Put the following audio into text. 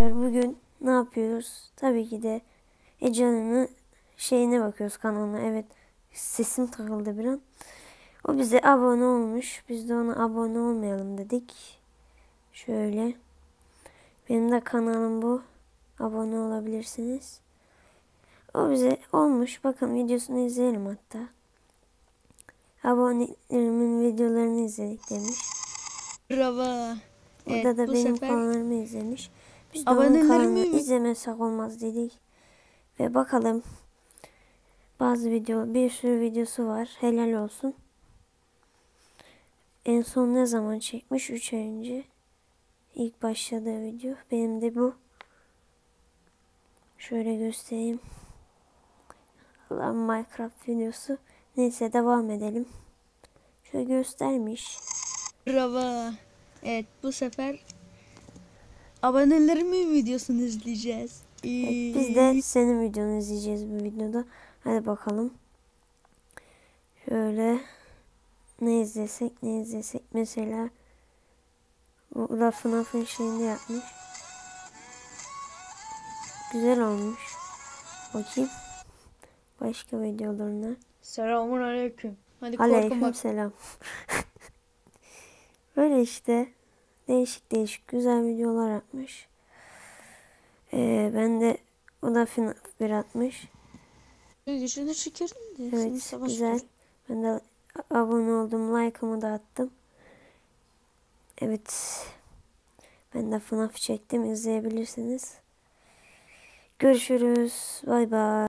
Bugün ne yapıyoruz? Tabii ki de Ece'nin şeyine bakıyoruz kanalına. Evet sesim takıldı bir an. O bize abone olmuş. Biz de ona abone olmayalım dedik. Şöyle. Benim de kanalım bu. Abone olabilirsiniz. O bize olmuş. Bakın videosunu izleyelim hatta. Abonelerimin videolarını izledik demiş. Bravo. Burada Evet, da benim sefer kanalımı izlemiş. Biz de Abonelerimi izlemesek olmaz dedik. Ve bakalım. Bazı video, bir sürü videosu var. Helal olsun. En son ne zaman çekmiş? 3 ay önce. İlk başladığı video. Benim de bu. Şöyle göstereyim. Allah Minecraft videosu. Neyse devam edelim. Şöyle göstermiş. bravo. Evet bu sefer abonelerimin videosunu izleyeceğiz. Evet, biz de senin videonu izleyeceğiz bu videoda. Hadi bakalım. Şöyle ne izlesek ne izlesek mesela bu da FNAF'ın şeyini yapmış. Güzel olmuş. Bakayım. Başka videolarına. Selamun aleyküm. Hadi Aleyküm selam. Böyle işte değişik değişik güzel videolar atmış. Ee, ben de o da FNAF 1 atmış. Gücünü şekerin de. Evet güzel. Ben de abone oldum. Like'ımı da attım. Evet. Ben de FNAF çektim. izleyebilirsiniz. Görüşürüz. Bay bay.